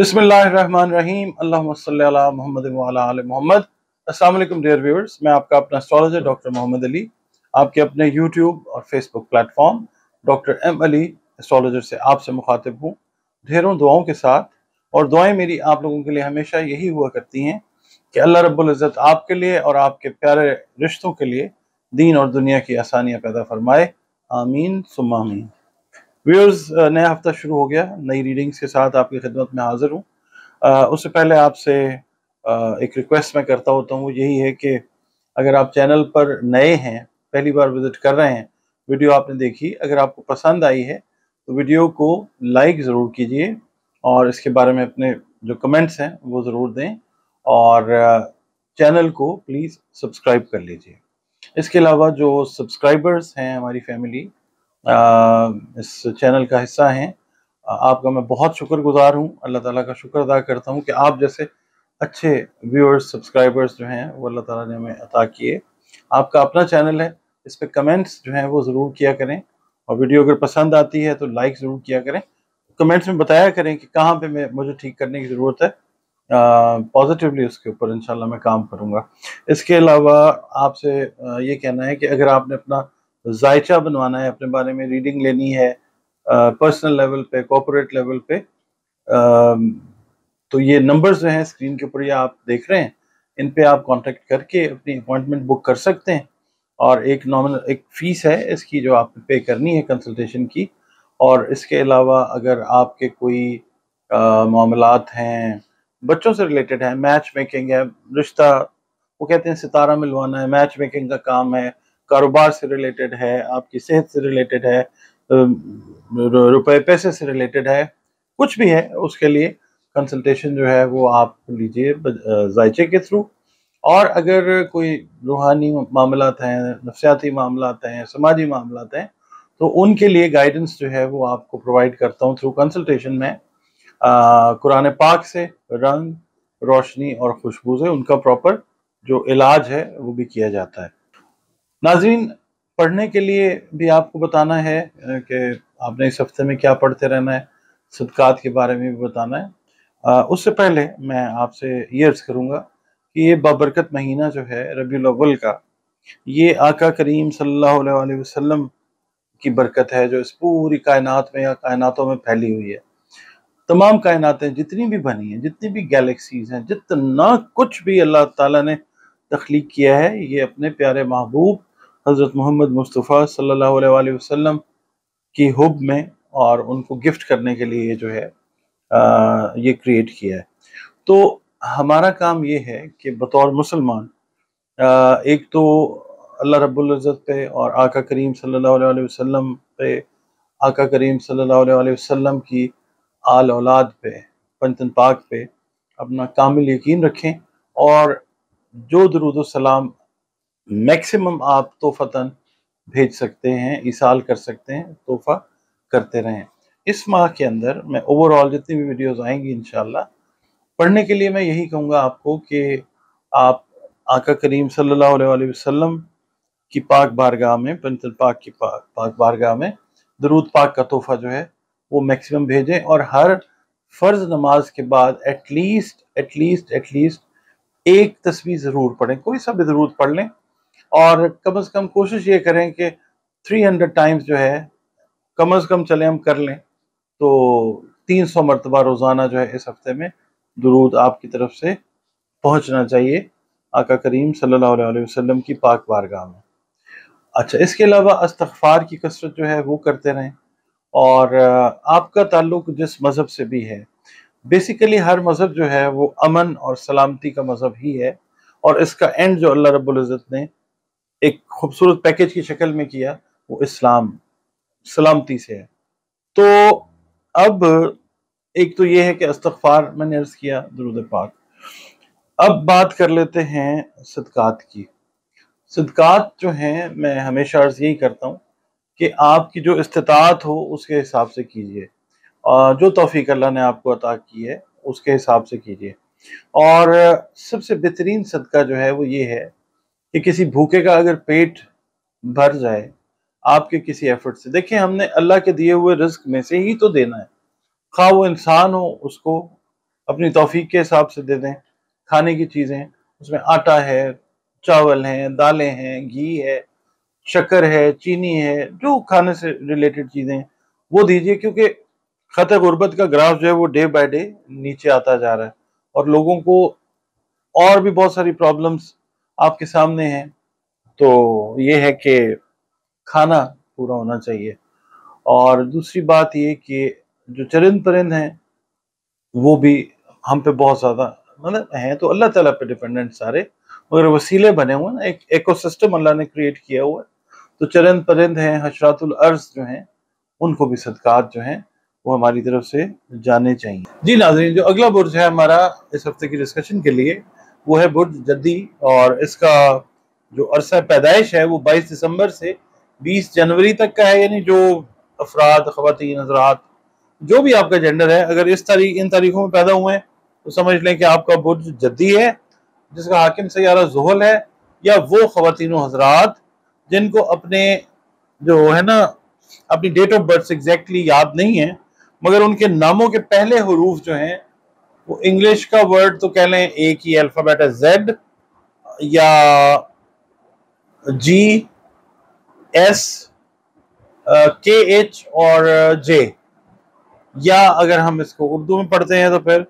بسم اللہ الرحمن الرحیم، اللہم صلی اللہ محمد آل محمد۔ السلام علیکم ڈیئر ویورز میں آپ کا اپنا اسٹرالوجر ڈاکٹر محمد علی، آپ کے اپنے یوٹیوب اور Facebook platform doctor M Ali astrologer سے آپ سے مخاطب ہوں۔ ڈھیروں دعاؤں کے ساتھ، اور دعائیں میری آپ لوگوں کے لیے ہمیشہ یہی ہوا کرتی ہیں کہ اللہ رب العزت آپ کے لیے اور آپ کے پیارے رشتوں کے لیے دین اور دنیا کی آسانیاں پیدا فرمائے۔ آمین، ثم آمین۔ ویورز نیا ہفتہ شروع ہو گیا، نئی ریڈنگز کے ساتھ آپ کی خدمت میں حاضر ہوں۔ اس سے پہلے آپ سے ایک ریکویسٹ میں کرتا ہوتا ہوں وہ یہی ہے کہ اگر آپ چینل پر نئے ہیں، پہلی بار وزٹ کر رہے ہیں، ویڈیو آپ نے دیکھی، اگر آپ کو پسند آئی ہے، تو ویڈیو کو لائک ضرور کیجیے اور اس کے بارے میں اپنے جو کمنٹس ہیں، وہ ضرور دیں اور چینل کو پلیز سبسکرائب کر لیجیے۔ اس کے علاوہ جو سبسکرائبرز ہیں ہماری فیملی اس چینل کا حصہ ہیں۔ آپ کا میں بہت شکر گزار ہوں۔ اللہ تعالیٰ کا شکر ادا کرتا ہوں کہ آپ جیسے اچھے ویورز سبسکرائبرز جو ہیں، وہ اللہ تعالیٰ نے ہمیں عطا کیے۔ آپ کا اپنا چینل ہے، اس پہ کمنٹس جو ہیں، وہ ضرور کیا کریں۔ اور ویڈیو اگر پسند آتی ہے تو لائک ضرور کیا کریں۔ کمنٹس میں بتایا کریں کہ کہاں پہ میں، مجھے ٹھیک کرنے کی ضرورت ہے۔ پازیٹیولی اس کے اوپر انشاءاللہ میں کام کروں گا۔ اس کے علاوہ آپ سے یہ کہنا ہے کہ اگر آپ نے اپنا ذائچہ بنوانا ہے، اپنے بارے میں ریڈنگ لینی ہے پرسنل لیول پہ کوپریٹ لیول پہ۔ تو یہ نمبرز جو ہیں اسکرین کے اوپر یہ آپ دیکھ رہے ہیں، ان پہ آپ کانٹیکٹ کر کے اپنی اپوائنٹمنٹ بک کر سکتے ہیں۔ اور ایک نارمل ایک فیس ہے اس کی جو آپ پے کرنی ہے کنسلٹیشن کی۔ اور اس کے علاوہ اگر آپ کے کوئی معاملات ہیں، بچوں سے ریلیٹڈ ہیں میچ میکنگ ہے، رشتہ، وہ کہتے ہیں ستارہ ملوانا ہے میچ میکنگ کا کام ہے۔ کاروبار سے ریلیٹڈ ہے، آپ کی صحت سے ریلیٹڈ ہے روپے، پیسے سے ریلیٹڈ ہے، کچھ بھی ہے اس کے لیے کنسلٹیشن جو ہے وہ آپ لیجیے ذائچے کے تھرو اور اگر کوئی روحانی معاملات ہیں، نفسیاتی معاملات ہیں، سماجی معاملات ہیں، تو ان کے لیے گائیڈنس جو ہے وہ آپ کو پرووائڈ کرتا ہوں تھرو کنسلٹیشن میں۔ قرآن پاک سے رنگ، روشنی اور خوشبو سے ان کا پراپر جو علاج ہے وہ بھی کیا جاتا ہے۔ ناظرین، پڑھنے کے لیے بھی آپ کو بتانا ہے کہ آپ نے اس ہفتے میں کیا پڑھتے رہنا ہے، صدقات کے بارے میں بھی بتانا ہے۔ اس سے پہلے میں آپ سے یہ عرض کروں گا کہ یہ بابرکت مہینہ جو ہے ربیع الاول کا، یہ آقا کریم صلی اللہ علیہ وسلم کی برکت ہے جو اس پوری کائنات میں یا کائناتوں میں پھیلی ہوئی ہے۔ تمام کائناتیں جتنی بھی بنی ہیں، جتنی بھی گیلیکسیز ہیں، جتنا کچھ بھی اللہ تعالیٰ نے تخلیق کیا ہے، یہ اپنے پیارے محبوب حضرت محمد مصطفیٰ صلی اللہ علیہ وآلہ وسلم کی حب میں اور ان کو گفٹ کرنے کے لیے جو ہے یہ کریٹ کیا ہے۔ تو ہمارا کام یہ ہے کہ بطور مسلمان ایک تو اللہ رب العزت پہ اور آقا کریم صلی اللہ علیہ وسلم پہ، آقا کریم صلی اللہ علیہ وسلم کی آل اولاد پہ، پنتن پاک پہ اپنا کامل یقین رکھیں اور جو درود و سلام میکسیمم آپ توفتاً بھیج سکتے ہیں ایسال کر سکتے ہیں، تحفہ کرتے رہیں۔ اس ماہ کے اندر میں اوور آل جتنی بھی ویڈیوز آئیں گی انشاءاللہ، پڑھنے کے لیے میں یہی کہوں گا آپ کو کہ آپ آقا کریم صلی اللہ علیہ وآلہ وسلم کی پاک بارگاہ میں پنتل پاک کی پاک پاک بارگاہ میں درود پاک کا تحفہ جو ہے، وہ میکسیمم بھیجیں اور ہر فرض نماز کے بعد at least at least at least ایک تصویر ضرور پڑھیں۔ کوئی سا بھی ضرور پڑھ لیں۔ اور کم از کم کوشش یہ کریں کہ تھری ہنڈریڈ ٹائمز جو ہے، کم از کم چلے ہم کر لیں۔ تو تین سو مرتبہ روزانہ جو ہے اس ہفتے میں درود آپ کی طرف سے پہنچنا چاہیے آقا کریم صلی اللہ علیہ وسلم کی پاک بارگاہ میں۔ اچھا اس کے علاوہ استغفار کی کثرت جو ہے وہ کرتے رہیں۔ اور آپ کا تعلق جس مذہب سے بھی ہے بیسیکلی ہر مذہب جو ہے وہ امن اور سلامتی کا مذہب ہی ہے۔ اور اس کا اینڈ جو اللہ رب العزت نے ایک خوبصورت پیکج کی شکل میں کیا، وہ اسلام، سلامتی سے ہے۔ تو اب ایک تو یہ ہے کہ استغفار، میں نے عرض کیا درود پاک۔ اب بات کر لیتے ہیں صدقات کی۔ صدقات جو ہیں، میں ہمیشہ عرض یہی کرتا ہوں کہ آپ کی جو استطاعت ہو، اس کے حساب سے کیجیے۔ اور جو توفیق اللہ نے آپ کو عطا کی ہے، اس کے حساب سے کیجیے۔ اور سب سے بہترین صدقہ جو ہے، وہ یہ ہے کہ کسی بھوکے کا اگر پیٹ بھر جائے، آپ کے کسی ایفرٹ سے۔ دیکھیں، ہم نے اللہ کے دیے ہوئے رزق میں سے ہی تو دینا ہے۔ خواہ وہ انسان ہو، اس کو اپنی توفیق کے حساب سے دے دیں۔ کھانے کی چیزیں، اس میں آٹا ہے، چاول ہیں، دالیں ہیں، گھی ہے، شکر ہے، چینی ہے، جو کھانے سے ریلیٹڈ چیزیں۔ ہیں وہ دیجیے، کیونکہ خط غربت کا گراف جو ہے وہ ڈے بائی ڈے نیچے آتا جا رہا ہے۔ اور لوگوں کو اور بھی بہت ساری پرابلمز آپ کے سامنے ہیں، تو یہ ہے کہ کھانا پورا ہونا چاہیے۔ اور دوسری بات یہ کہ جو چرند پرند ہیں، وہ بھی ہم پہ بہت زیادہ مطلب ہیں تو اللہ تعالیٰ پہ ڈیپینڈنٹ سارے، مگر وسیلے بنے ہوئے نا ایک ایکو سسٹم اللہ نے کریٹ کیا ہوا ہے۔ تو چرند پرند ہیں، حشرات الارض جو ہیں، ان کو بھی صدقات جو ہیں، وہ ہماری طرف سے جانے چاہیے۔ جی ناظرین، جو اگلا برج ہے ہمارا اس ہفتے کی ڈسکشن کے لیے وہ ہے برج جدی اور اس کا جو عرصہ پیدائش ہے وہ بائیس دسمبر سے بیس جنوری تک کا ہے یعنی جو افراد، خواتین، حضرات، جو بھی آپ کا جینڈر ہے، اگر اس تاریخ ان تاریخوں میں پیدا ہوئے ہیں، تو سمجھ لیں کہ آپ کا برج جدی ہے، جس کا حاکم سیارہ زحل ہے، یا وہ خواتین و حضرات جن کو اپنے جو ہے نا، اپنی ڈیٹ آف برتھ ایگزیکٹلی یاد نہیں ہے، مگر ان کے ناموں کے پہلے حروف جو ہیں وہ انگلش کا ورڈ تو کہہ لیں ایک ہی الفابیٹ ہے زیڈ یا جی ایس کے ایچ اور جے۔ یا اگر ہم اس کو اردو میں پڑھتے ہیں تو پھر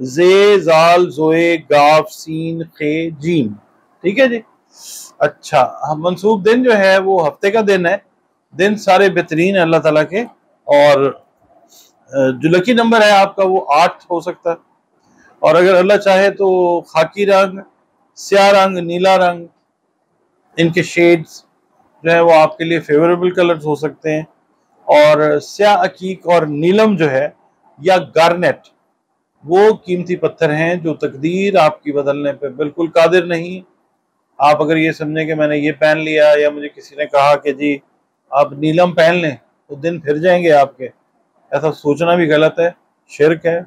زے، زال، زوئے، گاف، سین، خے، جیم۔ ٹھیک ہے جی؟ اچھا منصوب دن جو ہے وہ ہفتے کا دن ہے۔ دن سارے بہترین ہیں اللہ تعالیٰ کے۔ اور جو لکی نمبر ہے آپ کا وہ آٹھ ہو سکتا ہے۔ اور اگر اللہ چاہے تو خاکی رنگ، سیاہ رنگ، نیلا رنگ، ان کے شیڈز جو ہے وہ آپ کے لیے فیوریبل کلرز ہو سکتے ہیں۔ اور سیاہ عقیق اور نیلم جو ہے یا گارنیٹ وہ قیمتی پتھر ہیں جو تقدیر آپ کی بدلنے پہ بالکل قادر نہیں۔ آپ اگر یہ سمجھیں کہ میں نے یہ پہن لیا یا مجھے کسی نے کہا کہ جی آپ نیلم پہن لیں تو دن پھر جائیں گے آپ کے۔ ایسا سوچنا بھی غلط ہے، شرک ہے۔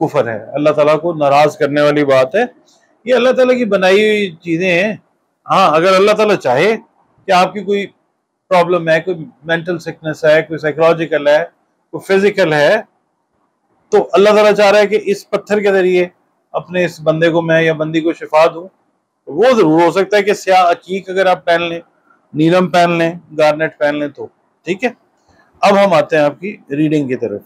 کفر ہے۔ اللہ تعالیٰ کو ناراض کرنے والی بات ہے۔ یہ اللہ تعالیٰ کی بنائی ہوئی چیزیں ہیں۔ ہاں اگر اللہ تعالیٰ چاہے کہ آپ کی کوئی پرابلم ہے، کوئی مینٹل سکنس ہے، کوئی سائیکولوجیکل ہے، کوئی فزیکل ہے، تو اللہ تعالیٰ چاہ رہا ہے کہ اس پتھر کے ذریعے اپنے اس بندے کو میں یا بندی کو شفا دوں۔ وہ ضرور ہو سکتا ہے کہ سیاہ عقیق اگر آپ پہن لیں، نیلم پہن لیں، گارنیٹ پہن لیں تو، ٹھیک ہے؟ اب ہم آتے ہیں آپ کی ریڈنگ کی طرف۔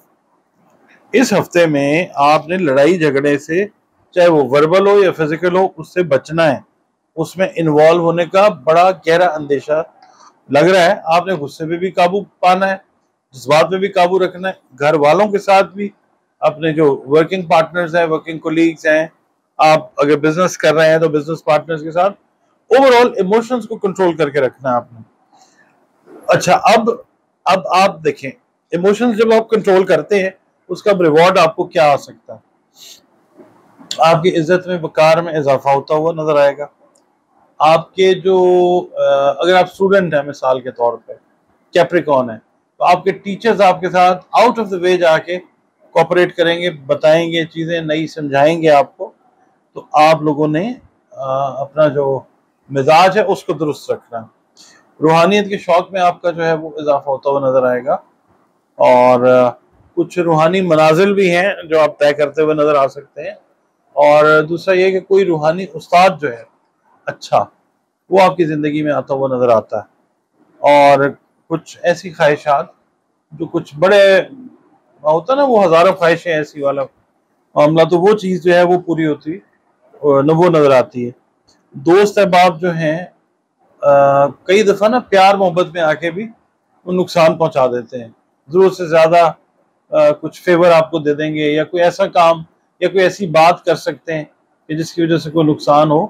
اس ہفتے میں آپ نے لڑائی جھگڑے سے چاہے وہ وربل ہو یا فزیکل ہو، اس سے بچنا ہے۔ اس میں انوالو ہونے کا بڑا گہرا اندیشہ لگ رہا ہے۔ آپ نے غصے پہ بھی قابو پانا ہے، جذبات میں بھی قابو رکھنا ہے۔ گھر والوں کے ساتھ بھی اپنے جو ورکنگ پارٹنرز ہیں ورکنگ کولیگز ہیں، آپ اگر بزنس کر رہے ہیں تو بزنس پارٹنرز کے ساتھ اوور آل ایموشنز کو کنٹرول کر کے رکھنا ہے آپ نے۔ اچھا اب اب آپ دیکھیں۔ ایموشنز جب آپ کنٹرول کرتے ہیں اس کا ریوارڈ آپ کو کیا آ سکتا ہے؟ آپ کی عزت میں وقار میں اضافہ ہوتا ہوا نظر آئے گا۔ آپ کے جو اگر آپ اسٹوڈنٹ ہیں مثال کے طور پہ کیپریکون ہے تو آپ کے ٹیچرز آپ کے ساتھ آؤٹ آف دا وے جا کے کوپریٹ کریں گے، بتائیں گے چیزیں، نئی سمجھائیں گے آپ کو۔ تو آپ لوگوں نے اپنا جو مزاج ہے، اس کو درست رکھنا۔ روحانیت کے شوق میں آپ کا جو ہے وہ اضافہ ہوتا ہوا نظر آئے گا۔ اور کچھ روحانی منازل بھی ہیں جو آپ طے کرتے ہوئے نظر آ سکتے ہیں۔ اور دوسرا یہ کہ کوئی روحانی استاد جو ہے اچھا وہ آپ کی زندگی میں آتا ہوا نظر آتا ہے۔ اور کچھ ایسی خواہشات جو کچھ بڑے، ہوتا نا، وہ ہزاروں خواہشیں ایسی والا معاملہ، تو وہ چیز جو ہے، وہ پوری ہوتی وہ نظر آتی ہے۔ دوست احباب جو ہیں کئی دفعہ نا پیار محبت میں آ کے بھی وہ نقصان پہنچا دیتے ہیں۔ ضرورت سے زیادہ کچھ فیور آپ کو دے دیں گے یا کوئی ایسا کام یا کوئی ایسی بات کر سکتے ہیں کہ جس کی وجہ سے کوئی نقصان ہو،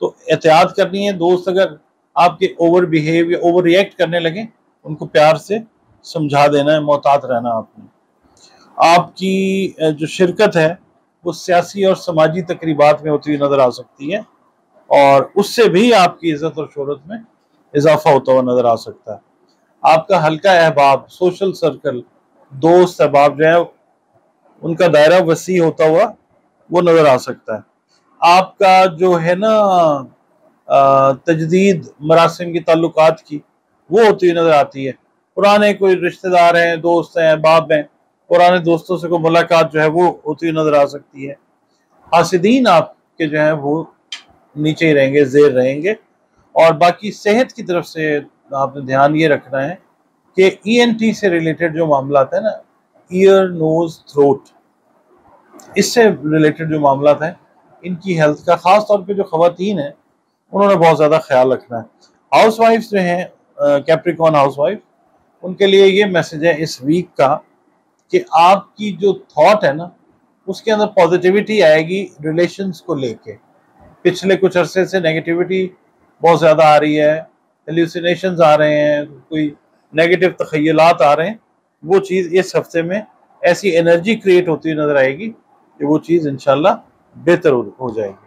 تو احتیاط کرنی ہے۔ دوست اگر آپ کے اوور بیہیو یا اوور ریئیکٹ کرنے لگیں، ان کو پیار سے سمجھا دینا ہے، محتاط رہنا آپ نے آپ کی جو شرکت ہے، وہ سیاسی اور سماجی تقریبات میں ہوتی ہوئی نظر آ سکتی ہے اور اس سے بھی آپ کی عزت اور شہرت میں اضافہ ہوتا ہوا نظر آ سکتا ہے۔ آپ کا ہلکا احباب سوشل سرکل دوست احباب جو ہے ان کا دائرہ وسیع ہوتا ہوا وہ نظر آ سکتا ہے۔ آپ کا جو ہے نا تجدید، مراسم کی تعلقات کی، وہ ہوتی ہوئی نظر آتی ہے۔ پرانے کوئی رشتہ دار ہیں، دوست ہیں، احباب ہیں، پرانے دوستوں سے کوئی ملاقات جو ہے وہ ہوتی ہوئی نظر آ سکتی ہے۔ حاسدین آپ کے جو ہیں، وہ نیچے ہی رہیں گے، زیر رہیں گے۔ اور باقی صحت کی طرف سے آپ نے دھیان یہ رکھنا ہے کہ ای این ٹی سے ریلیٹڈ جو معاملات ہیں نا ایئر نوز تھروٹ اس سے ریلیٹڈ جو معاملات ہیں، ان کی ہیلتھ کا، خاص طور پہ جو خواتین ہیں، انہوں نے بہت زیادہ خیال رکھنا ہے۔ ہاؤس وائف جو ہیں کیپریکون ہاؤس وائف ان کے لیے یہ میسج ہے اس ویک کا کہ آپ کی جو تھاٹ ہے نا، اس کے اندر پازیٹیوٹی آئے گی ریلیشنز کو لے کے۔ پچھلے کچھ عرصے سے نیگیٹیوٹی بہت زیادہ آ رہی ہے ہیلوسینیشنز آ رہے ہیں، کوئی نیگیٹو تخیلات آ رہے ہیں، وہ چیز اس ہفتے میں ایسی انرجی کریٹ ہوتی نظر آئے گی کہ وہ چیز انشاءاللہ بہتر ہو جائے گی۔